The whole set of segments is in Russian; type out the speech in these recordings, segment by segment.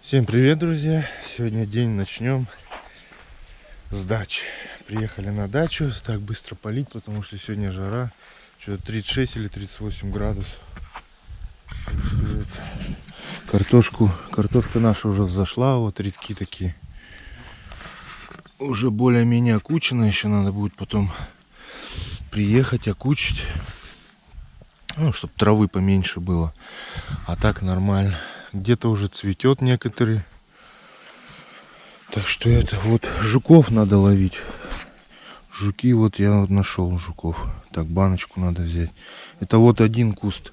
Всем привет, друзья! Сегодня день начнем с дачи. Приехали на дачу, так быстро полить, потому что сегодня жара. Что-то 36 или 38 градусов. Картошку, картошка наша уже взошла, вот редки такие. Уже более-менее окучена, еще надо будет потом приехать, окучить. Ну, чтобы травы поменьше было. А так нормально. Где-то уже цветет некоторые. Так что это вот жуков надо ловить. Жуки вот я вот нашел жуков. Так, баночку надо взять. Это вот один куст.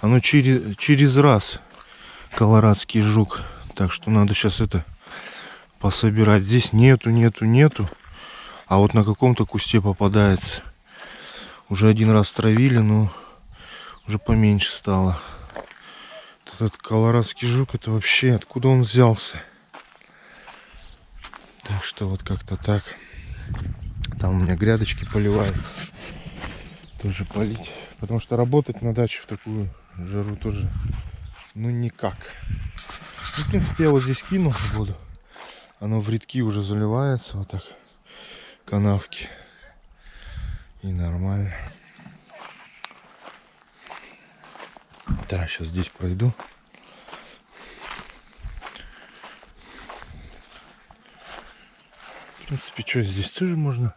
Оно через, через раз колорадский жук. Так что надо сейчас это пособирать. Здесь нету, нету, нету. А вот на каком-то кусте попадается. Уже один раз травили, но уже поменьше стало. Этот колорадский жук, это вообще откуда он взялся? Так что вот как-то так. Там у меня грядочки поливают. Тоже полить. Потому что работать на даче в такую жару тоже, ну никак. Ну, в принципе, я вот здесь кинул воду. Оно в редки уже заливается вот так. Канавки. И нормально. Так, сейчас здесь пройду. В принципе, что здесь тоже можно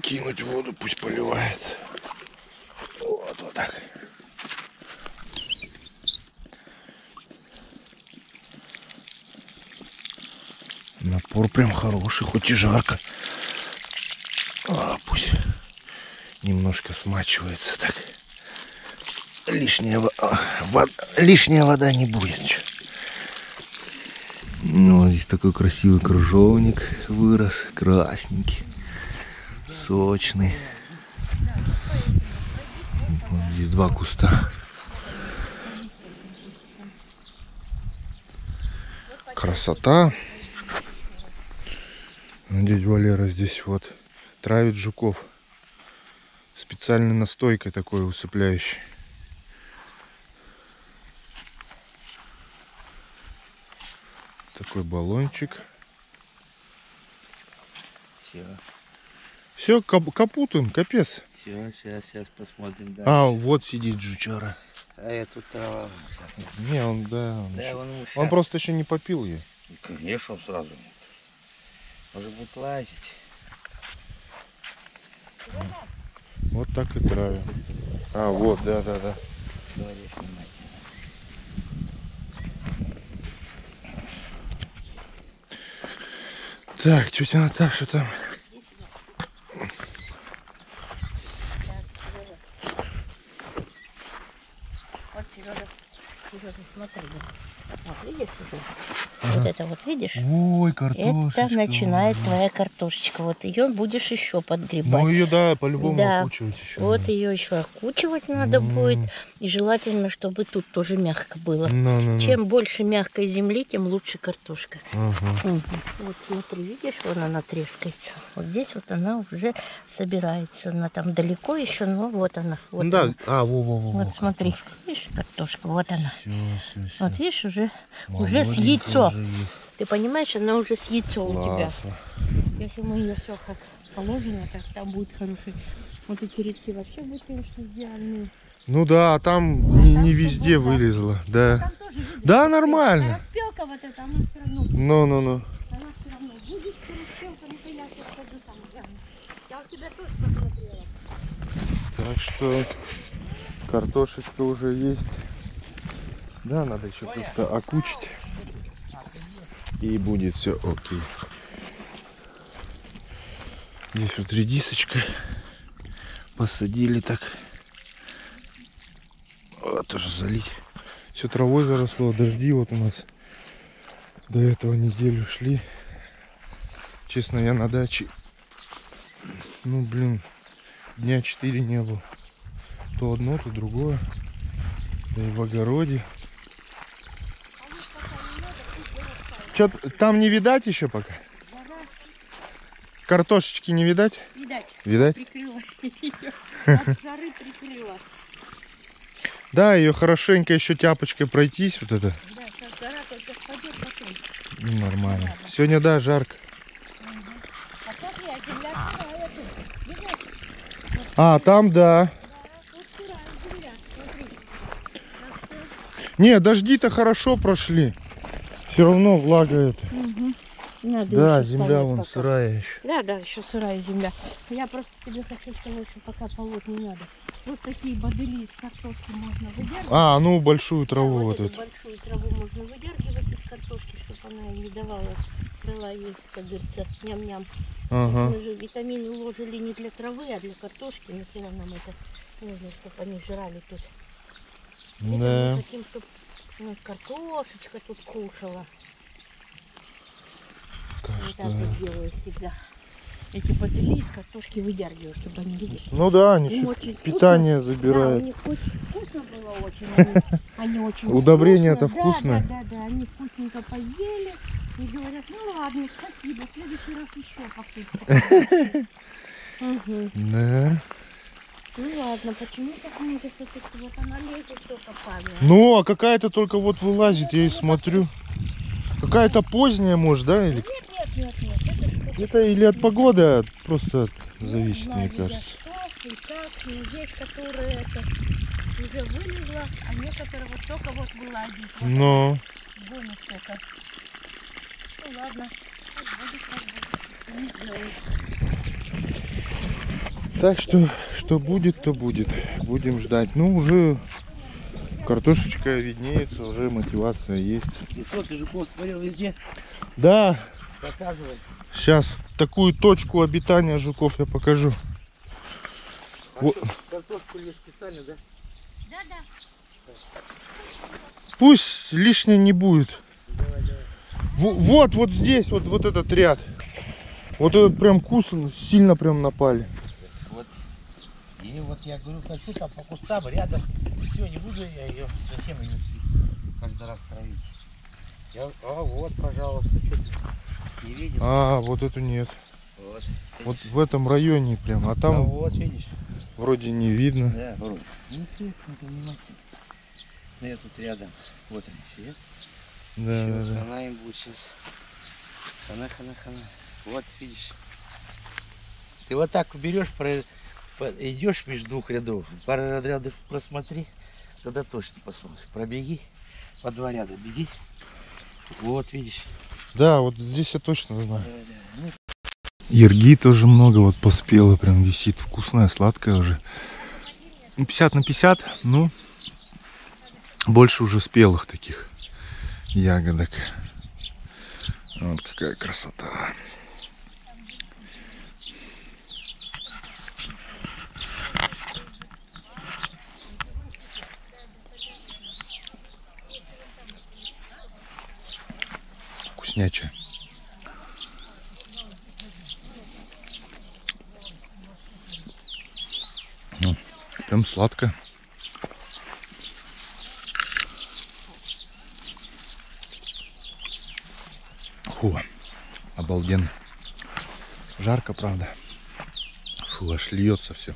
кинуть воду, пусть поливается. Вот, вот так. Напор прям хороший, хоть и жарко. А, пусть немножко смачивается так. Лишняя, вода, лишняя вода не будет. Ну, здесь такой красивый кружовник вырос, красненький, сочный. Вот здесь два куста. Красота. Дядя Валера здесь вот травит жуков. Специальной настойкой такой усыпляющей. Такой баллончик. Все, Все, кап капутан, капец. все, сейчас, сейчас посмотрим дальше. А, вот сидит жучара. А я тут трава сейчас. Не, он, да, он, Да, еще- он ему он просто еще не попил ее. Конечно, он сразу. Может будет лазить. Вот так и травим. А, вот, да, да, да. Говори Так, тетя Наташа там. Вот, Сережа, Сережа, смотри. Вот видишь уже? Вот это вот видишь? Ой, Это начинает твоя картошечка. Вот ее будешь еще подгребать. Ну ее, да, по-любому Да. окучивать еще. Вот ее еще окучивать надо будет. И желательно, чтобы тут тоже мягко было. Ну, ну, ну. Чем больше мягкой земли, тем лучше картошка. Ага. Мгм. Вот смотри, видишь, вон она трескается. Вот здесь вот она уже собирается. Она там далеко еще, но вот она. Вот да, она. а, во-во-во. Вот смотри, видишь, картошка, вот она. Все, все, все. Вот видишь, уже, уже с яйцо. Ты понимаешь, она уже с яйцо у тебя. Классно. Если мы ее все как положено, так там будет хороший. Вот эти редки вообще будут, конечно, идеальные. Ну да, а там не, не везде вылезла, да. Там тоже Да, нормально. распелка вот эта, она все равно, Ну-ну-ну. она все равно будет, распелка, ну-ка я сейчас скажу там. Я у тебя тоже посмотрела. Так что картошечка уже есть. Да, надо еще просто окучить. И будет все окей. Здесь вот редисочка. Посадили так. Вот тоже залить. Все травой заросло, дожди вот у нас. До этого неделю шли. Честно, я на даче. Ну, блин, дня четыре не было. То одно, то другое. Да и в огороде. Чё, там не видать еще пока? Картошечки не видать? Видать, Видать? прикрыла ее. От жары прикрыла. Да, ее хорошенько еще тяпочкой пройтись, вот это. Да, сейчас гора только спадет потом. Ну, Нормально. Сегодня, да, жарко. А а? А, там, да. Не, дожди-то хорошо прошли. Все равно влага это. Надо Да, земля вон пока. сырая еще. Да, да, еще сырая земля. Я просто тебе хочу сказать, что пока полоть не надо. Вот такие бодыли из картошки можно выдергивать. А, ну большую Да, траву вот вот эту большую траву можно выдергивать из картошки, чтобы она не давала, дала ей, как говорится, ням-ням. Ага. Мы же витамины ложили не для травы, а для картошки. Нахера нам это нужно, чтобы они жрали тут. Да. Мы хотим, чтобы картошечка тут кушала. Так Вот что- так вот делаю всегда. Эти бодыли из картошки выдергиваю, чтобы они, видишь, Ну да, они Им всё очень вкусно. питание Да, у забирают. них очень вкусно было очень. Они, они очень Удобрение-то вкусно. вкусное. Да, да, да, они вкусненько поели и говорят, ну ладно, спасибо, в следующий раз еще. Мгм. Да. Ну ладно, почему так много все-таки вот она лезет только Павел? Ну, а какая-то только вот вылазит, я и смотрю. Какая-то поздняя, может, да? Или... Нет, нет, нет, нет, это или от погоды, а просто не зависит, мне кажется. и как, и есть, которые это уже вылезла, а некоторые вот только вот вылазит. Вот Но Гонит только. Ну ладно, как будет, как будет. Не знаю. Так что, что будет, то будет. Будем ждать. Ну, уже картошечка виднеется, уже мотивация есть. И что, ты жуков смотрел везде? Да, Показывай. сейчас такую точку обитания жуков я покажу. А Вот. картошку лишь специально, да? Да-да. Пусть лишнее не будет. Во- Вот, вот здесь, вот, вот этот ряд. Вот этот прям кус сильно прям напали. И вот я говорю, хочу там по кустам рядом. Все, не буду я ее зачем ее каждый раз травить. Я, а вот, пожалуйста, что ты не видел? А, вот эту нет. Вот. Вот в этом районе прям. А А там вот, видишь? вроде не видно. Да, вроде. Ну, все, это внимательно. Ну, я тут рядом. Вот они все. Да, да, Всё, да. Хана им будет сейчас. Хана, хана, хана. Вот, видишь. Ты вот так берешь, про, по- идешь между двух рядов, пару рядов просмотри, тогда точно посмотришь. Пробеги, по два ряда беги. Вот, видишь. Да, вот здесь я точно знаю. Да, да. Ну, Ерги тоже много вот поспела, прям висит вкусная, сладкая уже. Ну, 50 на 50, ну, больше уже спелых таких ягодок. Вот какая красота. Вкуснячая. Ну, прям сладко. Фу, обалденно. Жарко, правда. Фу, аж льется все.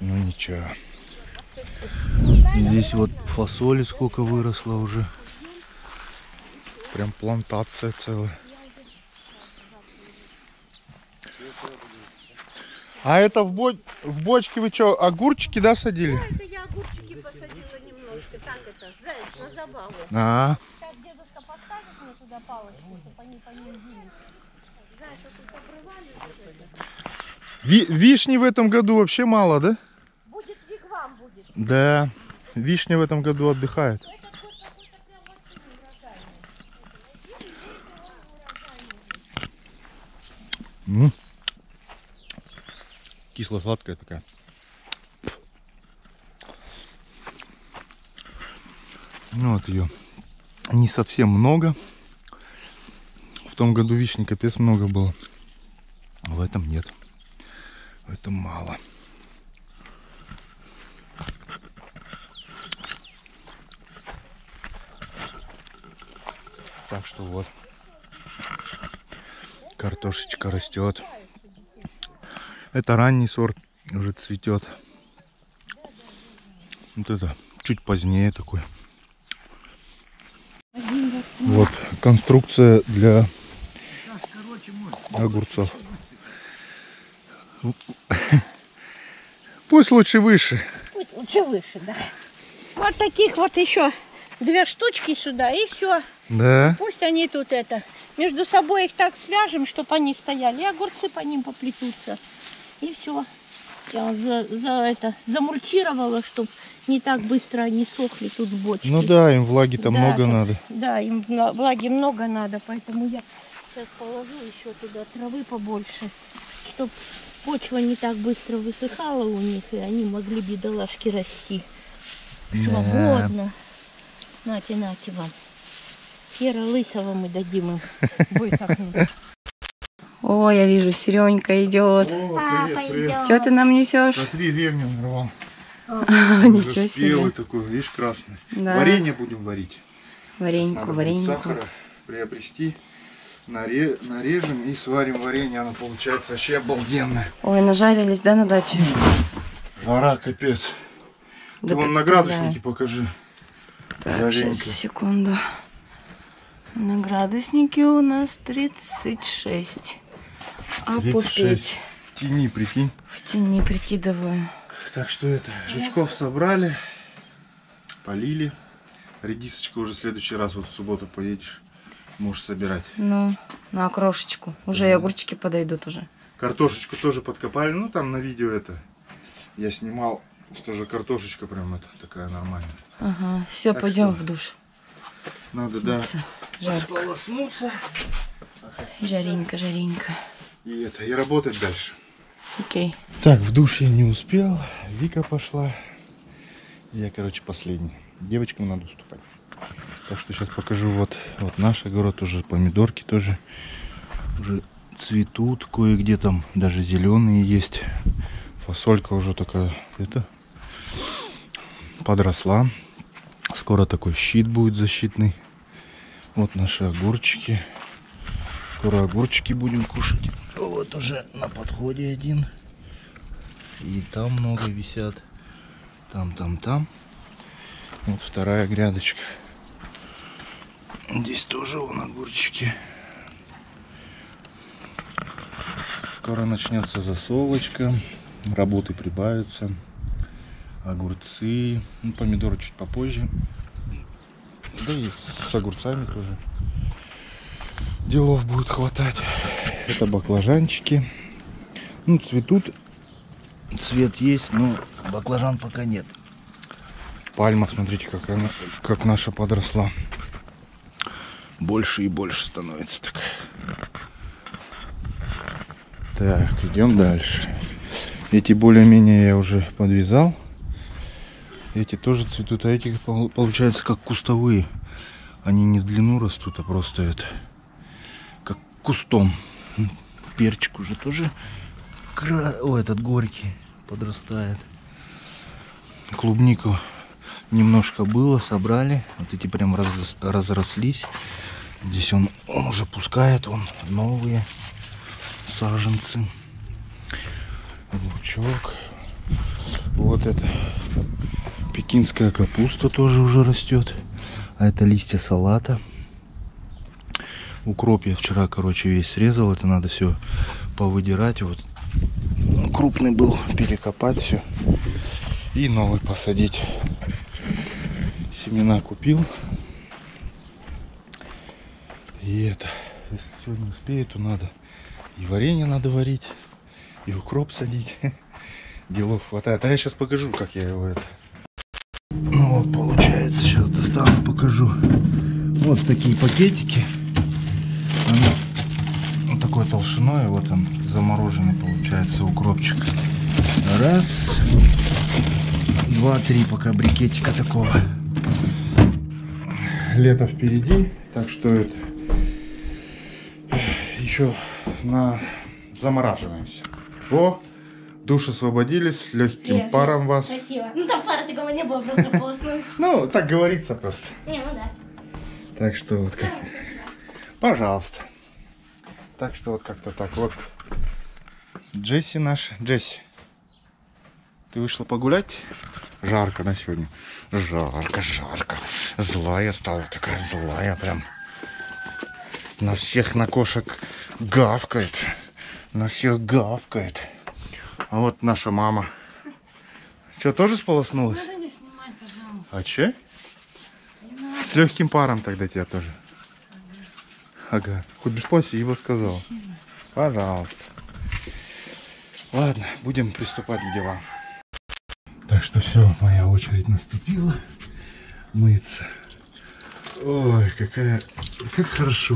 Ну ничего. Здесь вот фасоли сколько выросло уже. Прям плантация целая. А это в, бо- в бочке вы что, огурчики, да, садили? Это я огурчики посадила немножко, так это, знаешь, на забаву. А, Сейчас дедушка поставит мне туда палочку, чтобы они по ним били. Знаешь, что тут обрывали вот это. вишни в этом году вообще мало, да? Будет вигвам будет. Да, вишня в этом году отдыхает. Этот год какой-то прям вообще неурожайный. М. Кисло-сладкая такая. Ну вот ее не совсем много. В том году вишни капец много было. В этом нет. В этом мало. Так что вот. Картошечка растет. Это ранний сорт, уже цветет. Вот это чуть позднее такой. Вот конструкция для огурцов. Пусть лучше выше. Пусть лучше выше, да. Вот таких вот еще две штучки сюда, и все. Да. Пусть они тут это, между собой их так свяжем, чтобы они стояли, и огурцы по ним поплетутся. И все. Я за, за это замульчировала, чтобы не так быстро они сохли тут в бочке. Ну да, им влаги-то Да, много да. надо. Да, им вла- влаги много надо, поэтому я сейчас положу еще туда травы побольше, чтобы почва не так быстро высыхала у них, и они могли бедолашки расти свободно. Нате, нате вам. Сера лысого мы дадим им. О, я вижу, Серенька идет. Папа идет. Что ты нам несешь? Смотри, ревня нарвал. Ничего себе. такой, видишь, красный. Да. Варенье будем варить. Вареньку, вареньку. сахара приобрести. Наре- нарежем и сварим варенье. Оно получается вообще обалденное. Ой, нажарились, да, на даче? Жара капец. Да Ты вон на градуснике покажи. Так, Жаренько. сейчас, секунду. На градуснике у нас 36. А 36. попеть В тени, прикинь. в тени прикидываю. Так что это, жучков собрали, полили. Редисочка уже в следующий раз, вот в субботу поедешь, можешь собирать. Ну, на окрошечку. Уже и огурчики подойдут уже. Картошечку тоже подкопали, ну там на видео это я снимал, что же картошечка прям это такая нормальная. Ага, все, Так пойдем что- в душ. Надо, да, Всё, Жарко. сполоснуться Жаренько, жаренько. и это, и работать дальше. Окей. Так, в душ я не успел, Вика пошла. Я, короче, последний. Девочкам надо уступать. Так что сейчас покажу вот, вот наш огород уже, помидорки тоже уже цветут, кое-где там даже зеленые есть. Фасолька уже такая, это, подросла. Скоро такой щит будет защитный. Вот наши огурчики. Скоро огурчики будем кушать. Вот уже на подходе один. И там много висят. Там, там, там. Вот вторая грядочка. Здесь тоже вон огурчики. Скоро начнется засолочка. Работы прибавятся. Огурцы. Ну, помидоры чуть попозже. Да и с огурцами тоже. Делов будет хватать. Это баклажанчики. Ну, цветут. Цвет есть, но баклажан пока нет. Пальма, смотрите, как она, как наша подросла. Больше и больше становится такая. Так, идем дальше. Эти более-менее я уже подвязал. Эти тоже цветут, а эти пол- получается как кустовые. Они не в длину растут, а просто это как кустом. Перчик уже тоже кра... О, этот горький подрастает. Клубнику немножко было, собрали. Вот эти прям раз- разрослись. Здесь он, он уже пускает, он новые саженцы. Лучок. Вот это пекинская капуста тоже уже растет. А это листья салата. Укроп я вчера, короче, весь срезал. Это надо все повыдирать. Вот крупный был, перекопать все. И новый посадить. Семена купил. И это, если сегодня успею, то надо и варенье надо варить, и укроп садить. Делов хватает. А я сейчас покажу, как я его это. Ну вот, получается, сейчас достану, покажу. Вот такие пакетики. Оно вот такой толщиной, вот он замороженный получается укропчик. Раз, два, три пока брикетика такого. Лето впереди, так что это еще на замораживаемся. О, душ освободились, легким Привет. паром вас. Спасибо. Ну там пара такого не было, просто постно. Ну, так говорится просто. Не, ну да. Так что вот как. Пожалуйста. Так что вот как-то так вот. Джесси наш. Джесси. Ты вышла погулять? Жарко на сегодня. Жарко, жарко. Злая стала такая злая прям. На всех на кошек гавкает. На всех гавкает. А вот наша мама. Что, тоже сполоснулась? Надо не снимать, пожалуйста. А че? С легким паром тогда тебя тоже. Ага. Хоть бы спасибо сказал. Пожалуйста. Ладно, будем приступать к делам. Так что все, моя очередь наступила. Мыться. Ой, какая... Как хорошо.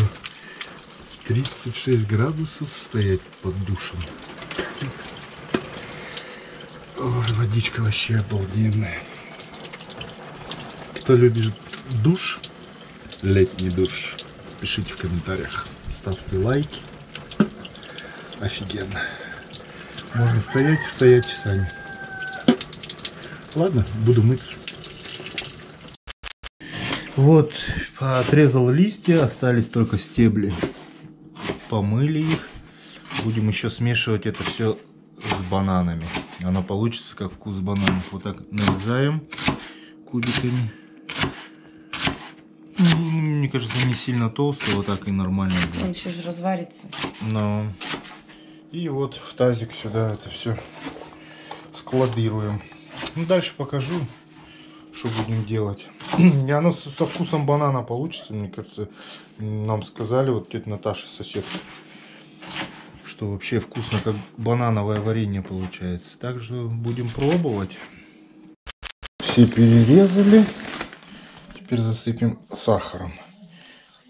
36 градусов стоять под душем. Ой, водичка вообще обалденная. Кто любит душ, летний душ, пишите в комментариях. Ставьте лайки. Офигенно. Можно стоять и стоять часами. Ладно, буду мыться. Вот, отрезал листья, остались только стебли. Помыли их. Будем еще смешивать это все с бананами. Оно получится как вкус бананов. Вот так нарезаем кубиками. Мне кажется, не сильно толстый, вот так и нормально будет. Он еще же разварится. Но. И вот в тазик сюда это все складируем. Ну, дальше покажу, что будем делать. И оно со, со вкусом банана получится, мне кажется. Нам сказали, вот тетя Наташа, соседка, что вообще вкусно, как банановое варенье получается. Так что будем пробовать. Все перерезали. Теперь засыпем сахаром.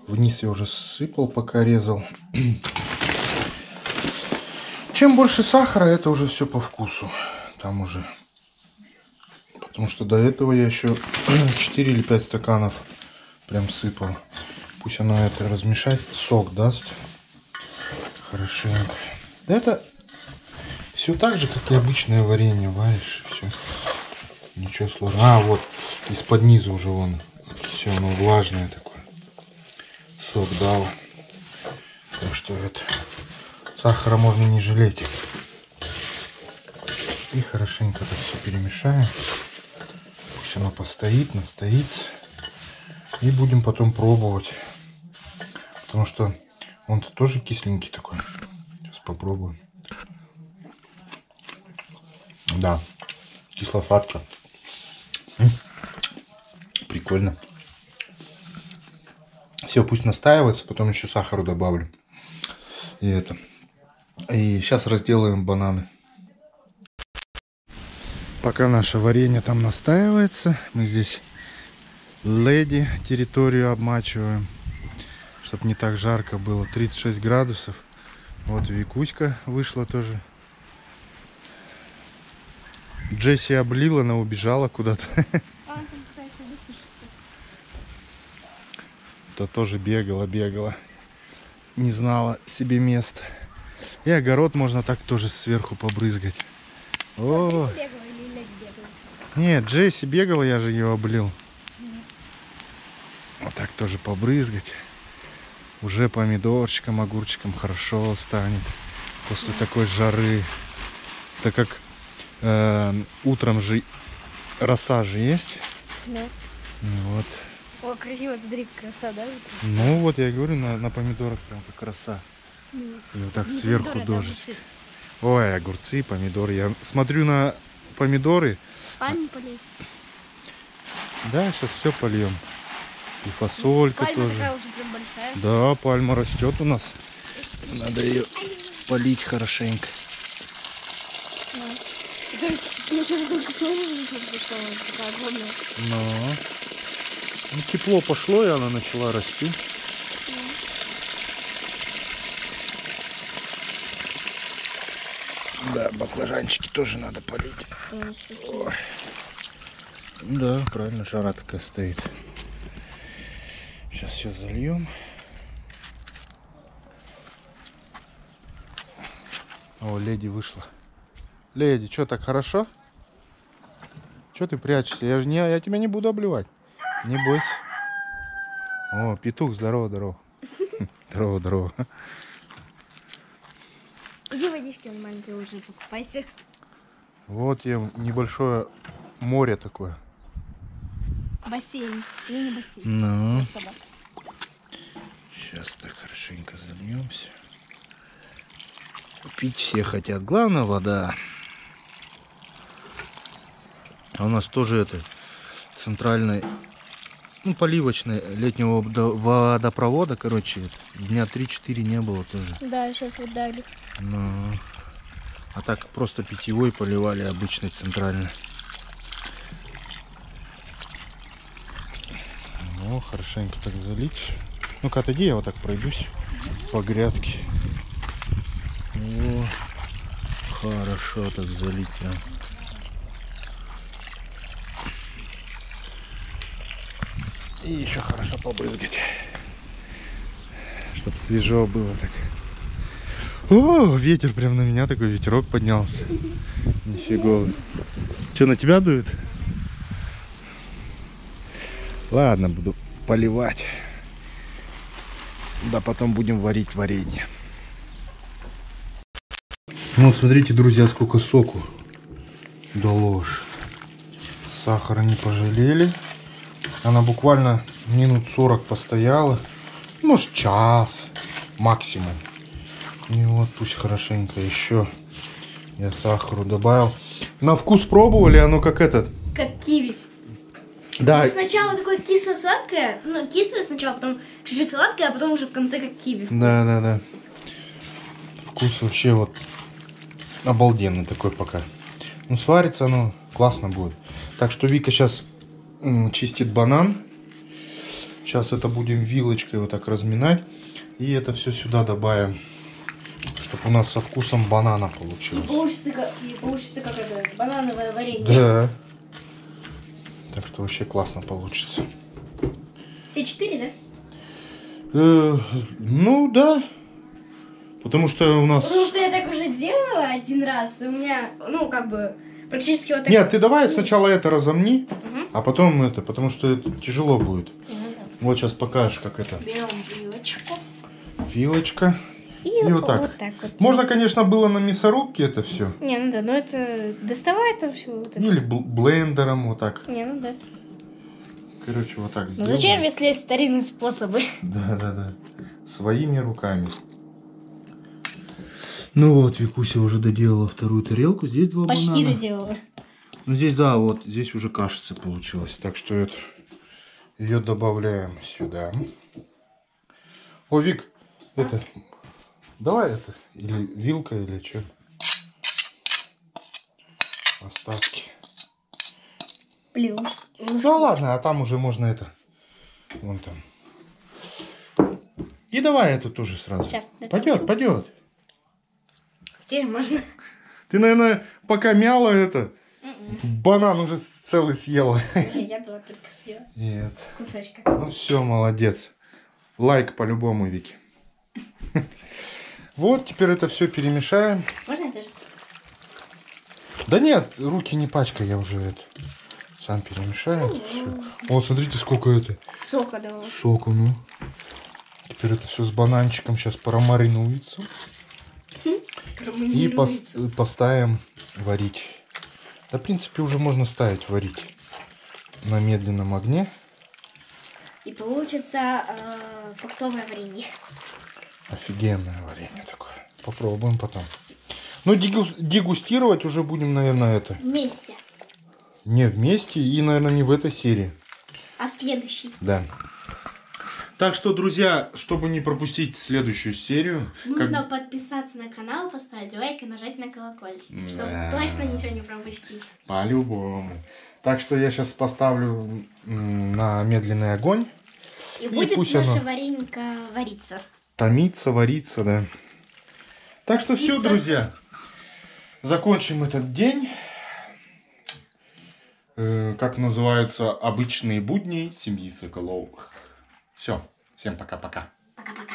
Вниз я уже сыпал, пока резал. Чем больше сахара, это уже все по вкусу. Там уже. Потому что до этого я еще 4 или 5 стаканов прям сыпал. Пусть оно это размешать, сок даст. Хорошенько. Да это все так же, как и обычное варенье. Варишь, все. Ничего сложного. А, вот, из-под низа уже вон. Все, оно влажное такое. Сок дал. Так что это... Сахара можно не жалеть. И хорошенько так все перемешаем. Пусть оно постоит, настоится. И будем потом пробовать. Потому что он-то тоже кисленький такой. Сейчас попробуем. Да, кисло-сладко. Прикольно. Все, пусть настаивается, потом еще сахару добавлю. И это. И сейчас разделаем бананы. Пока наше варенье там настаивается, мы здесь леди территорию обмачиваем, чтобы не так жарко было. 36 градусов. Вот Викуська вышла тоже. Джесси облила, она убежала куда-то. То тоже бегала, бегала. Не знала себе места. И огород можно так тоже сверху побрызгать. О, нет, Джесси бегала, я же ее облил. Вот так тоже побрызгать. Уже помидорчиком, огурчиком хорошо станет после такой жары. Так как э, утром же роса же есть. Да. Вот. О, красиво, смотри, краса, да? Ну вот я говорю, на, на помидорах прям как роса. И вот так Ну, сверху помидоры, да, дождь. огурцы. Ой, огурцы, помидоры. Я смотрю на помидоры. Пальму полей. Да, сейчас все польем. И фасолька Пальма тоже. такая уже прям большая. Да, пальма растет у нас. Надо ее полить хорошенько. То есть, я что-то только сегодня заметила, что она такая огромная. Но. Ну, тепло пошло, и она начала расти. Да, баклажанчики тоже надо полить. Ой. Да, правильно, жара такая стоит. Все зальем. О, леди вышла. Леди, что так хорошо? Что ты прячешься? Я же не, я тебя не буду обливать. Не бойся. О, петух, здорово, здорово. Здорово, здорово. Иди водички вон маленькие уже покупайся. Вот я небольшое море такое. Бассейн. Мини бассейн. Ну, Для собак. Сейчас так хорошенько зальемся. Пить все хотят. Главное вода. А у нас тоже это центральный, ну, поливочный летнего водо- водопровода, короче, дня 3-4 не было тоже. Да, сейчас вот дали. Ну, а так просто питьевой поливали обычный центральный. Ну, хорошенько так залить. Ну-ка, отойди, я вот так пройдусь по грядке. О, хорошо так залить. И еще хорошо побрызгать. Чтоб свежо было так. О, ветер прям на меня такой ветерок поднялся. Нифига. Что, на тебя дует? Ладно, буду поливать. Да потом будем варить варенье. Ну, вот смотрите, друзья, сколько соку дало. Сахара не пожалели. Она буквально минут 40 постояла. Может, час максимум. И вот пусть хорошенько еще я сахару добавил. На вкус пробовали, оно как этот. Как киви. Да, Сначала такое кисло-сладкое. Ну, кислое сначала, потом чуть-чуть сладкое, а потом уже в конце как киви. вкус. да, да, да. Вкус вообще вот обалденный такой пока. Ну, сварится оно классно будет. Так что Вика сейчас чистит банан. Сейчас это будем вилочкой вот так разминать. И это все сюда добавим. Чтобы у нас со вкусом банана И получилось. получится, как, и получится как это, банановое варенье. Да. Так что вообще классно получится. Все четыре, да? Э, ну да. Потому что у нас... Потому что я так уже делала один раз. и У меня, ну, как бы, практически вот так. Нет, ты давай сначала это разомни, Мгм. а потом это, потому что это тяжело будет. Да. Вот сейчас покажешь, как это. Берем вилочку. Вилочка. И, И вот так. вот так вот. Можно, конечно, было на мясорубке это все. Не, ну да, но это доставай это все. Вот это. Или бл- блендером вот так. Не, ну да. Короче, вот так Ну сделаем. зачем, если есть старинные способы? Да, да, да. Своими руками. Ну вот, Викуся уже доделала вторую тарелку. Здесь два Почти банана. доделала. Ну здесь, да, вот здесь уже кашица получилась. Так что это ее добавляем сюда. О, Вик, это давай это или вилка или что? Остатки. Блин. Ну ладно, а там уже можно это. Вон там. И давай это тоже сразу. Сейчас, Пойдет, пойдет. Теперь можно. Ты, наверное, пока мяла это, банан уже целый съела. Я была только съела Нет. кусочка. Ну все, молодец. Лайк по-любому, Вики. Вот, теперь это все перемешаем. Можно тоже? Да нет, руки не пачкай, я уже это сам перемешаю. Всё. Вот, смотрите, сколько это Сока дала. соку, ну. Теперь это все с бананчиком сейчас промаринуется. И пос- поставим варить. Да, в принципе, уже можно ставить варить на медленном огне. И получится э, фруктовое варенье. Офигенное варенье такое. Попробуем потом. Ну, дегу- дегустировать уже будем, наверное, это. Вместе. Не вместе и, наверное, не в этой серии. А в следующий. Да. Так что, друзья, чтобы не пропустить следующую серию, Нужно подписаться на канал, поставить лайк и нажать на колокольчик, чтобы Да. точно ничего не пропустить. по-любому. Так что я сейчас поставлю на медленный огонь. И, будет пусть наше оно- варенька вариться. Томиться, вариться, да. Так что все, Коптиться. друзья. Закончим этот день. Э, как называются обычные будни семьи Соколовых. Все. Всем пока-пока. Пока-пока.